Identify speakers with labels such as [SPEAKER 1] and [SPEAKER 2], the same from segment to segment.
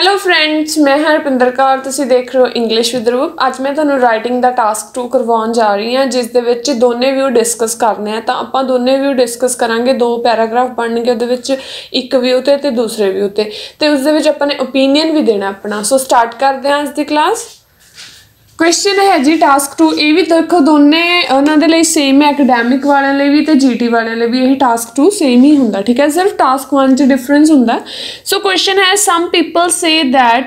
[SPEAKER 1] Hello friends ਮੈਂ ਹਰਪਿੰਦਰ ਕੌਰ ਤੁਸੀਂ ਦੇਖ ਰਹੇ ਹੋ ਇੰਗਲਿਸ਼ ਵਿਦ ਰੂਪ ਅੱਜ ਮੈਂ ਤੁਹਾਨੂੰ ਰਾਈਟਿੰਗ ਦਾ ਟਾਸਕ 2 ਕਰਵਾਉਣ ਜਾ ਰਹੀ ਹਾਂ ਜਿਸ ਦੇ ਵਿੱਚ ਦੋਨੇ ਵਿਊ ਡਿਸਕਸ ਕਰਨੇ ਆ ਤਾਂ ਆਪਾਂ ਦੋਨੇ ਵਿਊ ਡਿਸਕਸ ਕਰਾਂਗੇ ਦੋ ਪੈਰਾਗ੍ਰਾਫ ਪੜ੍ਹਨਗੇ ਉਹਦੇ ਵਿੱਚ ਇੱਕ ਵਿਊ ਤੇ ਤੇ ਦੂਸਰੇ ਵਿਊ ਤੇ ਤੇ ਉਸ ਦੇ ਵਿੱਚ ਆਪਾਂ ਨੇ ਓਪੀਨੀਅਨ ਵੀ ਦੇਣਾ ਆਪਣਾ ਸੋ ਸਟਾਰਟ ਕਰਦੇ ਹਾਂ ਅੱਜ ਦੀ ਕਲਾਸ ਕੁਐਸਚਨ ਹੈ ਜੀ ਟਾਸਕ 2 ਇਹ ਵੀ ਦੇਖੋ ਦੋਨੇ ਉਹਨਾਂ ਦੇ ਲਈ ਸੇਮ ਹੈ ਐਕੈਡੈਮਿਕ ਵਾਲਿਆਂ ਲਈ ਵੀ ਤੇ ਜੀਟੀ ਵਾਲਿਆਂ ਲਈ ਵੀ ਇਹ ਟਾਸਕ 2 ਸੇਮ ਹੀ ਹੁੰਦਾ, ਠੀਕ ਹੈ? ਸਿਰਫ ਟਾਸਕ 1 ਚ ਡਿਫਰੈਂਸ ਹੁੰਦਾ। ਸੋ ਕੁਐਸਚਨ ਹੈ some people say that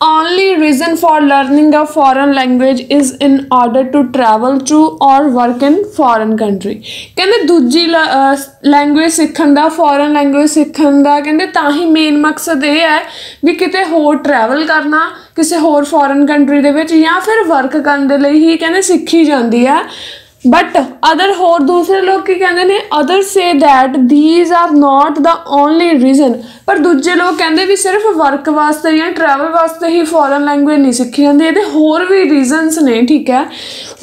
[SPEAKER 1] only reason for learning a foreign language is in order to travel to or work in foreign country. ਕਹਿੰਦੇ ਦੂਜੀ ਲੈਂਗੁਏਜ ਸਿੱਖਣ ਦਾ ਫੋਰਨ ਲੈਂਗੁਏਜ ਸਿੱਖਣ ਦਾ, ਕਹਿੰਦੇ ਤਾਂ ਹੀ ਮੇਨ ਮਕਸਦ ਇਹ ਹੈ ਵੀ ਕਿਤੇ ਹੋਰ ਟਰੈਵਲ ਕਰਨਾ, ਕਿਸੇ ਹੋਰ ਫੋਰਨ ਕੰਟਰੀ ਦੇ ਵਿੱਚ ਜਾਂ ਫਿਰ ਵਰਕ ਕਰਨ ਦੇ ਲਈ ਹੀ ਕਹਿੰਦੇ ਸਿੱਖੀ ਜਾਂਦੀ ਹੈ ਬਟ ਅਦਰ ਹੋਰ ਦੂਸਰੇ ਲੋਕ ਕੀ ਕਹਿੰਦੇ ਨੇ? Other say that these are not the only reason ਪਰ ਦੂਜੇ ਲੋਕ ਕਹਿੰਦੇ ਵੀ ਸਿਰਫ ਵਰਕ ਵਾਸਤੇ ਜਾਂ ਟਰੈਵਲ ਵਾਸਤੇ ਹੀ ਫੋਰਨ ਲੈਂਗੁਏਜ ਨਹੀਂ ਸਿੱਖੀ ਜਾਂਦੀ। ਇਹਦੇ ਹੋਰ ਵੀ ਰੀਜ਼ਨਸ ਨੇ, ਠੀਕ ਹੈ?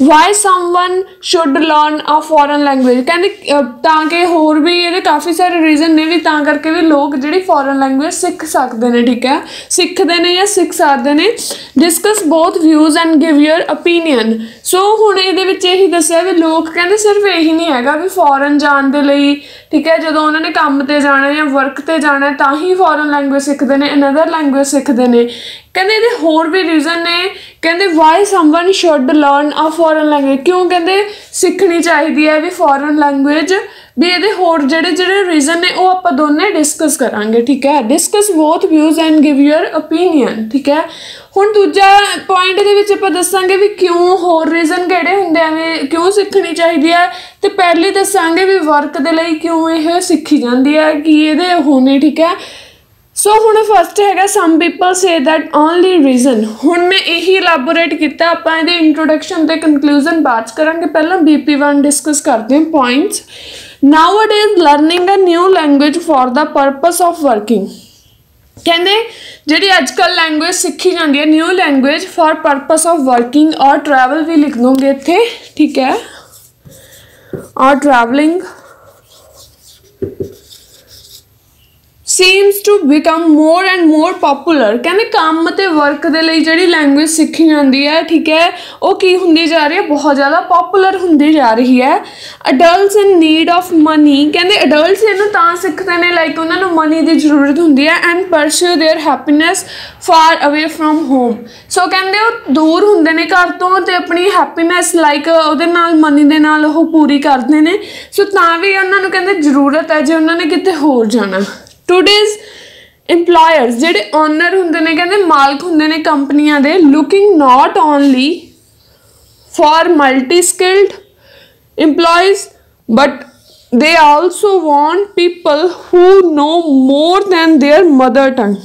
[SPEAKER 1] Why someone should learn a foreign language ਕਹਿੰਦੇ ਤਾਂ ਕਿ ਹੋਰ ਵੀ ਇਹਦੇ ਕਾਫੀ ਸਾਰੇ ਰੀਜ਼ਨ ਨੇ ਵੀ ਤਾਂ ਕਰਕੇ ਵੀ ਲੋਕ ਜਿਹੜੀ ਫੋਰਨ ਲੈਂਗੁਏਜ ਸਿੱਖ ਸਕਦੇ ਨੇ, ਠੀਕ ਹੈ? ਸਿੱਖਦੇ ਨੇ ਜਾਂ ਸਿੱਖ ਸਕਦੇ ਨੇ। Discuss both views and give your opinion. So ਹੁਣ ਇਹਦੇ ਵਿੱਚ ਇਹੀ ਦੱਸਿਆ ਵੀ ਲੋਕ ਕਹਿੰਦੇ ਸਿਰਫ ਇਹੀ ਨਹੀਂ ਹੈਗਾ ਵੀ ਫੋਰਨ ਜਾਣ ਦੇ ਲਈ, ਠੀਕ ਹੈ, ਜਦੋਂ ਉਹਨਾਂ ਨੇ ਕੰਮ ਤੇ ਜਾਣਾ ਜਾਂ ਵਰਕ ਤੇ ਜਾਣਾ, ਤਾਂ ਹੀ ਫੋਰਨ ਲੈਂਗੁਏਜ ਸਿੱਖਦੇ ਨੇ ਅਨਦਰ ਲੈਂਗੁਏਜ ਸਿੱਖਦੇ ਨੇ। ਕਹਿੰਦੇ ਇਹਦੇ ਹੋਰ ਵੀ ਰੀਜ਼ਨ ਨੇ, ਕਹਿੰਦੇ why someone should learn a foreign language ਕਿਉਂ ਕਹਿੰਦੇ ਸਿੱਖਣੀ ਚਾਹੀਦੀ ਹੈ ਵੀ ਫੋਰਨ ਲੈਂਗੁਏਜ ਵੀ ਇਹਦੇ ਹੋਰ ਜਿਹੜੇ ਜਿਹੜੇ ਰੀਜ਼ਨ ਨੇ, ਉਹ ਆਪਾਂ ਦੋਨੇ ਡਿਸਕਸ ਕਰਾਂਗੇ, ਠੀਕ ਹੈ? Discuss both views and give your opinion, ਠੀਕ ਹੈ? ਹੁਣ ਦੂਜਾ ਪੁਆਇੰਟ ਦੇ ਵਿੱਚ ਆਪਾਂ ਦੱਸਾਂਗੇ ਵੀ ਕਿਉਂ ਹੋਰ ਰੀਜ਼ਨ ਕਿਹੜੇ ਹੁੰਦੇ ਆ, ਵੀ ਕਿਉਂ ਸਿੱਖਣੀ ਚਾਹੀਦੀ ਹੈ? ਤੇ ਪਹਿਲੇ ਦੱਸਾਂਗੇ ਵੀ ਵਰਕ ਦੇ ਲਈ ਕਿਉਂ ਇਹ ਸਿੱਖੀ ਜਾਂਦੀ ਹੈ, ਕਿ ਇਹਦੇ ਹੋਣੇ ਠੀਕ ਹੈ? ਸੋ ਹੁਣ ਫਸਟ ਹੈਗਾ some people say that only reason ਹੁਣ ਮੈਂ ਇਹੀ ਇਲੈਬੋਰੇਟ ਕੀਤਾ, ਆਪਾਂ ਇਹਦੇ ਇੰਟਰੋਡਕਸ਼ਨ ਤੇ ਕਨਕਲੂਜਨ ਬਾਅਦ 'ਚ ਕਰਾਂਗੇ। ਪਹਿਲਾਂ BP1 ਡਿਸਕਸ ਕਰਦੇ ਹਾਂ points nowadays learning a new language for the purpose of working ਕਹਿੰਦੇ, ਜਿਹੜੀ ਅੱਜ ਕੱਲ ਲੈਂਗੁਏਜ ਸਿੱਖੀ ਜਾਂਦੀ ਹੈ new language for purpose of working or travel ਵੀ ਲਿਖ ਦੋਗੇ ਇੱਥੇ, ਠੀਕ ਹੈ? Or travelling seems to become more and more popular ਕਹਿੰਦੇ ਕੰਮ ਤੇ ਵਰਕ ਦੇ ਲਈ ਜਿਹੜੀ ਲੈਂਗੁਏਜ ਸਿੱਖੀ ਜਾਂਦੀ ਹੈ ਠੀਕ ਹੈ ਉਹ ਕੀ ਹੁੰਦੀ ਜਾ ਰਹੀ ਹੈ ਬਹੁਤ ਜ਼ਿਆਦਾ ਪਪੂਲਰ ਹੁੰਦੀ ਜਾ ਰਹੀ ਹੈ adults in need of money ਕਹਿੰਦੇ ਅਡਲਟਸ ਇਹਨੂੰ ਤਾਂ ਸਿੱਖਦੇ ਨੇ ਲਾਈਕ ਉਹਨਾਂ ਨੂੰ ਮਨੀ ਦੀ ਜ਼ਰੂਰਤ ਹੁੰਦੀ ਹੈ and pursue their happiness far away from home so ਕਹਿੰਦੇ ਉਹ ਦੂਰ ਹੁੰਦੇ ਨੇ ਘਰ ਤੋਂ ਤੇ ਆਪਣੀ ਹੈਪੀਨੈਸ ਲਾਈਕ ਉਹਦੇ ਨਾਲ ਮਨੀ ਦੇ ਨਾਲ ਉਹ ਪੂਰੀ ਕਰਦੇ ਨੇ ਸੋ ਤਾਂ ਵੀ ਉਹਨਾਂ ਨੂੰ ਕਹਿੰਦੇ ਜ਼ਰੂਰਤ ਹੈ ਜੇ ਉਹਨਾਂ ਨੇ ਕਿਤੇ ਹੋਰ ਜਾਣਾ ਟੁਡੇਜ਼ EMPLOYERS ਜਿਹੜੇ ਓਨਰ ਹੁੰਦੇ ਨੇ, ਕਹਿੰਦੇ ਮਾਲਕ ਹੁੰਦੇ ਨੇ ਕੰਪਨੀਆਂ ਦੇ looking not only for multi skilled EMPLOYEES but they also want people who know more than their mother tongue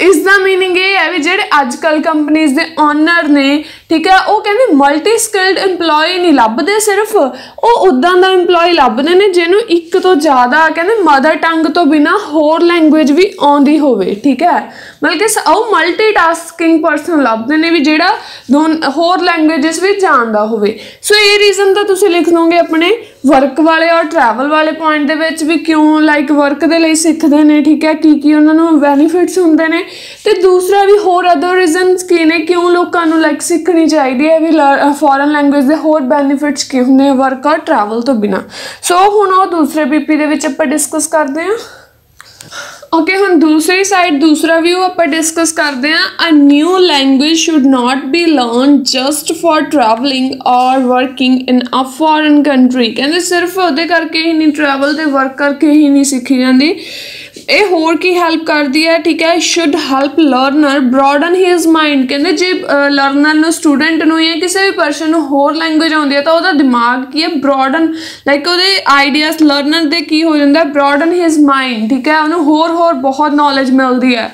[SPEAKER 1] ਇਸ ਦਾ ਮੀਨਿੰਗ ਇਹ ਹੈ ਵੀ ਜਿਹੜੇ ਅੱਜ ਅੱਜਕੱਲ ਕੰਪਨੀਆਂ ਦੇ ਓਨਰ ਨੇ ਠੀਕ ਹੈ, ਉਹ ਕਹਿੰਦੇ ਮਲਟੀ ਸਕਿਲਡ EMPLOYE ਨਹੀਂ ਲੱਭਦੇ ਸਿਰਫ, ਉਹ ਉਦਾਂ ਦਾ EMPLOYE ਲੱਭਦੇ ਨੇ ਜਿਹਨੂੰ ਇੱਕ ਤੋਂ ਜ਼ਿਆਦਾ ਕਹਿੰਦੇ ਮਦਰ ਟੰਗ ਤੋਂ ਬਿਨਾ ਹੋਰ ਲੈਂਗੁਏਜ ਵੀ ਆਉਂਦੀ ਹੋਵੇ, ਠੀਕ ਹੈ। ਮਤਲਬ ਕਿ ਉਹ ਮਲਟੀਟਾਸਕਿੰਗ ਪਰਸਨ ਲੱਭਦੇ ਨੇ ਵੀ ਜਿਹੜਾ ਦੋਨ, ਹੋਰ ਲੈਂਗੁਏਜਸ ਵੀ ਜਾਣਦਾ ਹੋਵੇ। ਸੋ ਇਹ ਰੀਜ਼ਨ ਤਾਂ ਤੁਸੀਂ ਲਿਖ ਦੋਗੇ ਆਪਣੇ ਵਰਕ ਵਾਲੇ ਔਰ ਟਰੈਵਲ ਵਾਲੇ ਪੁਆਇੰਟ ਦੇ ਵਿੱਚ ਵੀ ਕਿਉਂ ਲਾਈਕ ਵਰਕ ਦੇ ਲਈ ਸਿੱਖਦੇ ਨੇ, ਠੀਕ ਹੈ ਕੀ ਕੀ ਉਹਨਾਂ ਨੂੰ ਬੈਨੀਫਿਟਸ ਹੁੰਦੇ ਨੇ। ਤੇ ਦੂਸਰਾ ਵੀ ਹੋਰ ਅਦਰ ਰੀਜ਼ਨਸ ਕੀ ਨੇ, ਕਿਉਂ ਲੋਕਾਂ ਨੂੰ ਲਾਈਕ ਸਿੱਖਣੀ ਚਾਹੀਦੀ ਹੈ ਵੀ ਫੋਰਨ ਲੈਂਗੁਏਜ ਦੇ ਹੋਰ ਬੈਨੀਫਿਟਸ ਕੀ ਹੁੰਦੇ ਆ ਵਰਕ ਔਰ ਟਰੈਵਲ ਤੋਂ ਬਿਨਾ। ਸੋ ਹੁਣ ਉਹ ਦੂਸਰੇ ਪੀਪੀ ਦੇ ਵਿੱਚ ਆਪਾਂ ਡਿਸਕਸ ਕਰਦੇ ਹਾਂ। ਓਕੇ ਹੁਣ ਦੂਸਰੀ ਸਾਈਡ ਦੂਸਰਾ ਵਿਊ ਆਪਾਂ ਡਿਸਕਸ ਕਰਦੇ ਹਾਂ। A new language should not be learn just for travelling or working in a foreign country ਕਹਿੰਦੇ ਸਿਰਫ ਉਹਦੇ ਕਰਕੇ ਹੀ ਨਹੀਂ ਟਰੈਵਲ ਤੇ ਵਰਕ ਕਰਕੇ ਹੀ ਨਹੀਂ ਸਿੱਖੀ ਜਾਂਦੀ। ਇਹ ਹੋਰ ਕੀ ਹੈਲਪ ਕਰਦੀ ਹੈ? ਠੀਕ ਹੈ should help learner broaden his mind ਕਹਿੰਦੇ ਜੇ ਲਰਨਰ ਨੂੰ ਸਟੂਡੈਂਟ ਨੂੰ ਜਾਂ ਕਿਸੇ ਵੀ ਪਰਸਨ ਨੂੰ ਹੋਰ ਲੈਂਗੁਏਜ ਆਉਂਦੀ ਹੈ ਤਾਂ ਉਹਦਾ ਦਿਮਾਗ ਕੀ ਹੈ? ਬ੍ਰੋਡਨ ਲਾਈਕ ਉਹਦੇ ਆਈਡੀਆਸ ਲਰਨਰ ਦੇ ਕੀ ਹੋ ਜਾਂਦਾ ਬ੍ਰੋਡਨ ਹਿਸ ਮਾਈਂਡ ਠੀਕ ਹੈ, ਉਹਨੂੰ ਹੋਰ ਹੋਰ ਬਹੁਤ ਨੌਲੇਜ ਮਿਲਦੀ ਹੈ।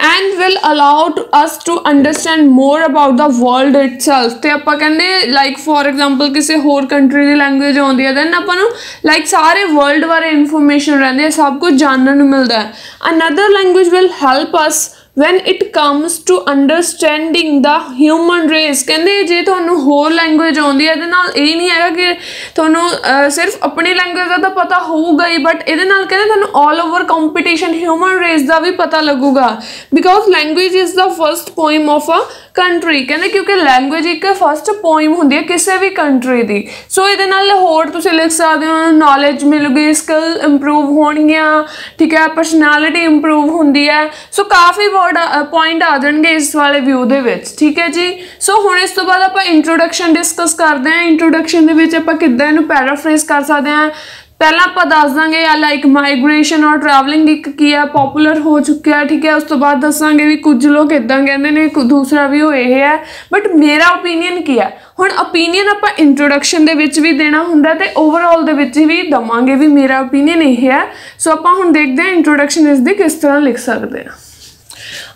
[SPEAKER 1] And will allow to us to understand more about the world itself ਤੇ ਆਪਾਂ ਕਹਿੰਦੇ ਲਾਈਕ ਫੋਰ ਐਗਜ਼ਾਮਪਲ ਕਿਸੇ ਹੋਰ ਕੰਟਰੀ ਦੀ ਲੈਂਗੁਏਜ ਆਉਂਦੀ ਹੈ ਦੈਨ ਆਪਾਂ ਨੂੰ ਲਾਈਕ ਸਾਰੇ ਵਰਲਡ ਬਾਰੇ ਇਨਫੋਰਮੇਸ਼ਨ ਰਹਿੰਦੀ ਹੈ ਸਭ ਕੁਝ ਜਾਣਨ ਨੂੰ ਮਿਲਦਾ ਹੈ another language will help us when it comes to understanding the human race ਕਹਿੰਦੇ ਜੇ ਤੁਹਾਨੂੰ ਹੋਰ ਲੈਂਗੁਏਜ ਆਉਂਦੀ ਹੈ, ਇਹਦੇ ਨਾਲ ਇਹ ਨਹੀਂ ਹੈਗਾ ਕਿ ਤੁਹਾਨੂੰ ਸਿਰਫ ਆਪਣੀ ਲੈਂਗੁਏਜ ਦਾ ਤਾਂ ਪਤਾ ਹੋਊਗਾ ਹੀ ਬਟ ਇਹਦੇ ਨਾਲ ਕਹਿੰਦੇ ਤੁਹਾਨੂੰ 올 ਓਵਰ ਕੰਪੀਟੀਸ਼ਨ ਹਿਊਮਨ ਰੇਸ ਦਾ ਵੀ ਪਤਾ ਲੱਗੂਗਾ। Because language is the first poem of a country ਕਹਿੰਦੇ ਕਿਉਂਕਿ ਲੈਂਗੁਏਜ ਇੱਕ ਫਰਸਟ ਪੋਇਮ ਹੁੰਦੀ ਹੈ ਕਿਸੇ ਵੀ ਕੰਟਰੀ ਦੀ। ਸੋ ਇਹਦੇ ਨਾਲ ਹੋਰ ਤੁਸੀਂ ਲਿਖ ਸਕਦੇ ਹੋ ਨੌਲੇਜ ਮਿਲੂਗੀ ਸਕਿੱਲ ਇੰਪਰੂਵ ਹੋਣਗੀਆਂ, ਠੀਕ ਹੈ ਪਰਸਨੈਲਿਟੀ ਇੰਪਰੂਵ ਹੁੰਦੀ ਹੈ। ਸੋ ਕਾਫੀ ਪੁਆਇੰਟ uh, ਆ ਜਾਣਗੇ ਇਸ ਵਾਲੇ ਵਿਊ ਦੇ ਵਿੱਚ, ਠੀਕ ਹੈ ਜੀ? ਸੋ ਹੁਣ ਇਸ ਤੋਂ ਬਾਅਦ ਆਪਾਂ ਇੰਟਰੋਡਕਸ਼ਨ ਡਿਸਕਸ ਕਰਦੇ ਹਾਂ। ਇੰਟਰੋਡਕਸ਼ਨ ਦੇ ਵਿੱਚ ਆਪਾਂ ਕਿੱਦਾਂ ਇਹਨੂੰ ਪੈਰਾਫਰੇਜ਼ ਕਰ ਸਕਦੇ ਹਾਂ? ਪਹਿਲਾਂ ਆਪਾਂ ਦੱਸ ਦਾਂਗੇ, ਆ ਲਾਈਕ ਮਾਈਗ੍ਰੇਸ਼ਨ ਔਰ ਟਰੈਵਲਿੰਗ ਇੱਕ ਕੀ ਆ ਪਪੂਲਰ ਹੋ ਚੁੱਕਿਆ, ਠੀਕ ਹੈ? ਉਸ ਤੋਂ ਬਾਅਦ ਦੱਸਾਂਗੇ ਵੀ ਕੁਝ ਲੋਕ ਇਦਾਂ ਕਹਿੰਦੇ ਨੇ ਦੂਸਰਾ ਵੀ ਉਹ ਇਹ ਹੈ। ਬਟ ਮੇਰਾ ਓਪੀਨੀਅਨ ਕੀ ਹੈ ਹੁਣ ਓਪੀਨੀਅਨ ਆਪਾਂ ਇੰਟਰੋਡਕਸ਼ਨ ਦੇ ਵਿੱਚ ਵੀ ਦੇਣਾ ਹੁੰਦਾ ਤੇ ਓਵਰਆਲ ਦੇ ਵਿੱਚ ਵੀ ਦਵਾਂਗੇ ਵੀ ਮੇਰਾ ਓਪੀਨੀਅਨ ਇਹ ਹੈ। ਸੋ ਆਪਾਂ ਹੁਣ ਦੇਖਦੇ ਹਾਂ ਇੰਟਰੋਡਕਸ਼ਨ ਇਸ ਦੀ ਕਿਸ ਤਰ੍ਹਾਂ ਲਿਖ ਸਕਦੇ ਹਾਂ।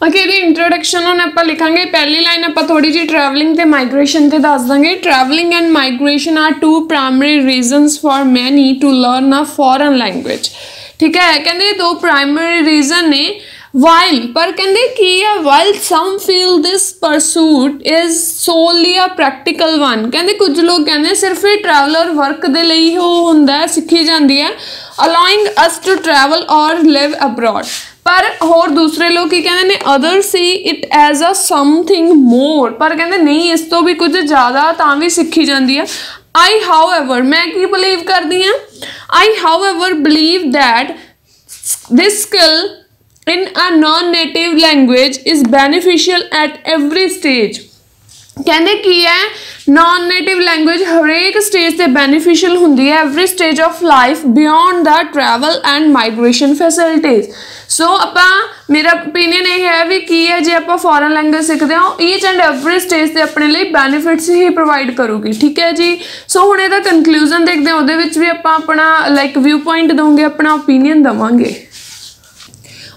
[SPEAKER 1] ਓਕੇ ਇਹਦੀ ਇੰਟਰੋਡਕਸ਼ਨ ਹੁਣ ਆਪਾਂ ਲਿਖਾਂਗੇ। ਪਹਿਲੀ ਲਾਈਨ ਆਪਾਂ ਥੋੜੀ ਜੀ ਟਰੈਵਲਿੰਗ ਤੇ ਮਾਈਗ੍ਰੇਸ਼ਨ ਤੇ ਦੱਸ ਦਾਂਗੇ। Travelling and migration are two primary reasons for many to learn a foreign language ਠੀਕ ਹੈ? ਕਹਿੰਦੇ ਦੋ ਪ੍ਰਾਇਮਰੀ ਰੀਜ਼ਨ ਨੇ। ਵਾਈਲ ਪਰ ਕਹਿੰਦੇ ਕੀ ਹੈ? While some feel this pursuit is solely a practical one ਕਹਿੰਦੇ ਕੁਝ ਲੋਕ ਕਹਿੰਦੇ ਸਿਰਫ ਇਹ ਟਰੈਵਲਰ ਵਰਕ ਦੇ ਲਈ ਹੋ ਹੁੰਦਾ ਹੈ, ਸਿੱਖੀ ਜਾਂਦੀ ਹੈ। Allowing ਅਸ ਟੂ ਟਰੈਵਲ ਔਰ ਲਿਵ ਅਬਰੋਡ ਪਰ ਹੋਰ ਦੂਸਰੇ ਲੋਕ ਕੀ ਕਹਿੰਦੇ ਨੇ other see it as a something more ਪਰ ਕਹਿੰਦੇ ਨਹੀਂ, ਇਸ ਤੋਂ ਵੀ ਕੁਝ ਜ਼ਿਆਦਾ ਤਾਂ ਵੀ ਸਿੱਖੀ ਜਾਂਦੀ ਹੈ ਆਈ ਹਾਊਐਵਰ ਮੈਂ ਕੀ ਬਲੀਵ ਕਰਦੀ ਹਾਂ I however believe that this skill in a non-native language is beneficial at every stage ਕਹਿੰਦੇ ਕੀ ਹੈ? ਨਾਨ ਨੇਟਿਵ ਲੈਂਗੁਏਜ ਹਰੇਕ ਸਟੇਜ ਤੇ ਬੈਨੀਫੀਸ਼ੀਅਲ ਹੁੰਦੀ ਹੈ। Every stage of life beyond the travel and migration facilities so ਆਪਾਂ, ਮੇਰਾ opinion ਇਹ ਹੈ ਵੀ ਕੀ ਹੈ, ਜੇ ਆਪਾਂ ਫੋਰਨ ਲੈਂਗੁਏਜ ਸਿੱਖਦੇ ਹਾਂ ਈਚ ਐਂਡ ਐਵਰੀ ਸਟੇਜ ਤੇ ਆਪਣੇ ਲਈ ਬੈਨੀਫਿਟਸ ਹੀ ਪ੍ਰੋਵਾਈਡ ਕਰੂਗੀ। ਠੀਕ ਹੈ ਜੀ? ਸੋ ਹੁਣ ਇਹਦਾ ਕਨਕਲੂਜਨ ਦੇਖਦੇ ਹਾਂ, ਉਹਦੇ ਵਿੱਚ ਵੀ ਆਪਾਂ ਆਪਣਾ ਲਾਈਕ ਵਿਊ ਪੁਆਇੰਟ ਦਵਾਂਗੇ, ਆਪਣਾ ਓਪੀਨੀਅਨ ਦਵਾਂਗੇ।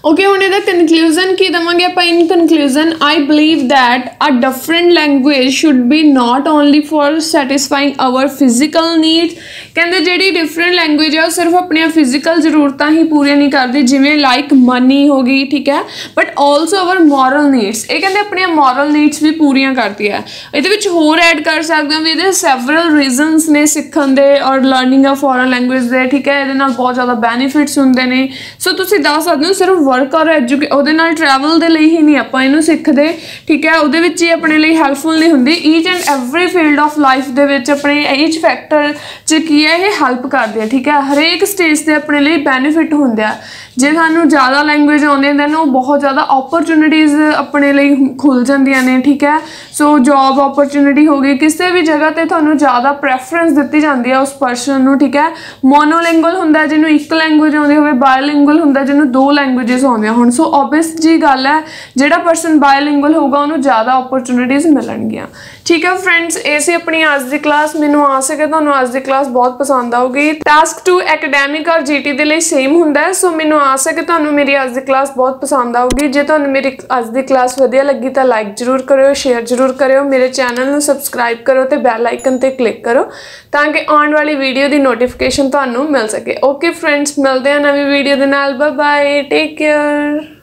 [SPEAKER 1] ਓਕੇ ਹੁਣ ਇਹਦਾ ਕਨਕਲੂਜਨ ਕੀ ਦਵਾਂਗੇ? ਆਪਾਂ in conclusion I believe that a different language should be not only for satisfying our physical needs ਕਹਿੰਦੇ ਜਿਹੜੀ ਡਿਫਰੈਂਟ ਲੈਂਗੁਏਜ ਹੈ ਉਹ ਸਿਰਫ ਆਪਣੀਆਂ ਫਿਜ਼ੀਕਲ ਜ਼ਰੂਰਤਾਂ ਹੀ ਪੂਰੀਆਂ ਨਹੀਂ ਕਰਦੀ, ਜਿਵੇਂ ਲਾਈਕ ਮਨੀ ਹੋ ਗਈ, ਠੀਕ ਹੈ? But also our moral needs ਇਹ ਕਹਿੰਦੇ ਆਪਣੀਆਂ ਮੋਰਲ ਨੀਡਸ ਵੀ ਪੂਰੀਆਂ ਕਰਦੀ ਹੈ। ਇਹਦੇ ਵਿੱਚ ਹੋਰ ਐਡ ਕਰ ਸਕਦੇ ਹਾਂ ਵੀ ਇਹਦੇ ਸੈਵਰਲ ਰੀਜ਼ਨਸ ਨੇ ਸਿੱਖਣ ਦੇ ਔਰ ਲਰਨਿੰਗ ਆਫ ਫੋਰਨ ਲੈਂਗੁਏਜ ਦੇ, ਠੀਕ ਹੈ? ਇਹਦੇ ਨਾਲ ਬਹੁਤ ਜ਼ਿਆਦਾ ਬੈਨੀਫਿਟਸ ਹੁੰਦੇ ਨੇ। ਸੋ ਤੁਸੀਂ ਦੱਸ ਸਕਦੇ ਹੋ, ਸਿਰਫ ਵਰਕ ਔਰ ਐਜੂਕੇ ਉਹਦੇ ਨਾਲ ਟਰੈਵਲ ਦੇ ਲਈ ਹੀ ਨਹੀਂ ਆਪਾਂ ਇਹਨੂੰ ਸਿੱਖਦੇ, ਠੀਕ ਹੈ? ਉਹਦੇ ਵਿੱਚ ਹੀ ਆਪਣੇ ਲਈ ਹੈਲਪਫੁਲ ਨਹੀਂ ਹੁੰਦੀ। Each and every field of life ਦੇ ਵਿੱਚ ਆਪਣੇ ਈਚ ਫੈਕਟਰ ਚ ਕੀ ਹੈ? ਇਹ ਹੈਲਪ ਕਰਦੇ ਆ, ਠੀਕ ਹੈ? ਹਰੇਕ ਸਟੇਜ ਤੇ ਆਪਣੇ ਲਈ ਬੈਨੀਫਿਟ ਹੁੰਦੇ ਆ। ਜੇ ਸਾਨੂੰ ਜ਼ਿਆਦਾ ਲੈਂਗੁਏਜ ਆਉਂਦੇ ਨੇ ਉਹ ਬਹੁਤ ਜ਼ਿਆਦਾ ਓਪਰਚ्युनिटीज ਆਪਣੇ ਲਈ ਖੁੱਲ ਜਾਂਦੀਆਂ ਨੇ, ਠੀਕ ਹੈ? ਸੋ ਜੌਬ ਓਪਰਚੁਨਿਟੀ ਹੋ ਗਈ, ਕਿਸੇ ਵੀ ਜਗ੍ਹਾ ਤੇ ਤੁਹਾਨੂੰ ਜ਼ਿਆਦਾ ਪ੍ਰੈਫਰੈਂਸ ਦਿੱਤੀ ਜਾਂਦੀ ਹੈ ਉਸ ਪਰਸਨ ਨੂੰ, ਠੀਕ ਹੈ? ਮੋਨੋਲਿੰਗੁਅਲ ਹੁੰਦਾ, ਜਿਹਨੂੰ ਇੱਕ ਲੈਂਗੁਏਜ ਆਉਂਦੀ ਹੋਵੇ ਬਾਇਲਿੰਗੁਅਲ ਹੁੰਦਾ, ਜਿਹਨੂੰ ਦੋ ਲੈਂਗੁਏजेस ਆਉਂਦੀਆਂ ਹੁਣ। ਸੋ ਆਬਵੀਅਸ ਜੀ ਗੱਲ ਹੈ, ਜਿਹੜਾ ਪਰਸਨ ਬਾਇਲਿੰਗੁਅਲ ਹੋਊਗਾ, ਉਹਨੂੰ ਜ਼ਿਆਦਾ ਓਪਰਚ्युनिटीज ਮਿਲਣਗੀਆਂ। ਠੀਕ ਹੈ ਫਰੈਂਡਸ ਇਹ ਸੀ ਆਪਣੀ ਅੱਜ ਦੀ ਕਲਾਸ ਮੈਨੂੰ ਆਸ ਹੈ ਕਿ ਤੁਹਾਨੂੰ ਅੱਜ ਦੀ ਕਲਾਸ ਬਹੁਤ ਪਸੰਦ ਆਊਗੀ। ਟਾਸਕ 2 ਐਕੈਡੈਮਿਕ ਔਰ ਜੀਟੀ ਦੇ ਲਈ ਸੇਮ ਹੁੰਦਾ ਹੈ। ਸੋ ਮੈਨੂੰ ਆਸ ਹੈ ਕਿ ਤੁਹਾਨੂੰ ਮੇਰੀ ਅੱਜ ਦੀ ਕਲਾਸ ਬਹੁਤ ਪਸੰਦ ਆਊਗੀ। ਜੇ ਤੁਹਾਨੂੰ ਮੇਰੀ ਅੱਜ ਦੀ ਕਲਾਸ ਵਧੀਆ ਲੱਗੀ ਤਾਂ ਲਾਈਕ ਜ਼ਰੂਰ ਕਰਿਓ ਸ਼ੇਅਰ ਜ਼ਰੂਰ ਕਰਿਓ, ਮੇਰੇ ਚੈਨਲ ਨੂੰ ਸਬਸਕ੍ਰਾਈਬ ਕਰੋ ਤੇ ਬੈਲ ਆਈਕਨ ਤੇ ਕਲਿੱਕ ਕਰੋ ਤਾਂ ਕਿ ਆਉਣ ਵਾਲੀ ਵੀਡੀਓ ਦੀ ਨੋਟੀਫਿਕੇਸ਼ਨ ਤੁਹਾਨੂੰ ਮਿਲ ਸਕੇ। ਓਕੇ ਫਰੈਂਡਸ ਮਿਲਦੇ ਹਾਂ ਨਵੀਂ ਵੀਡੀਓ ਦੇ ਨਾਲ। Bye bye take care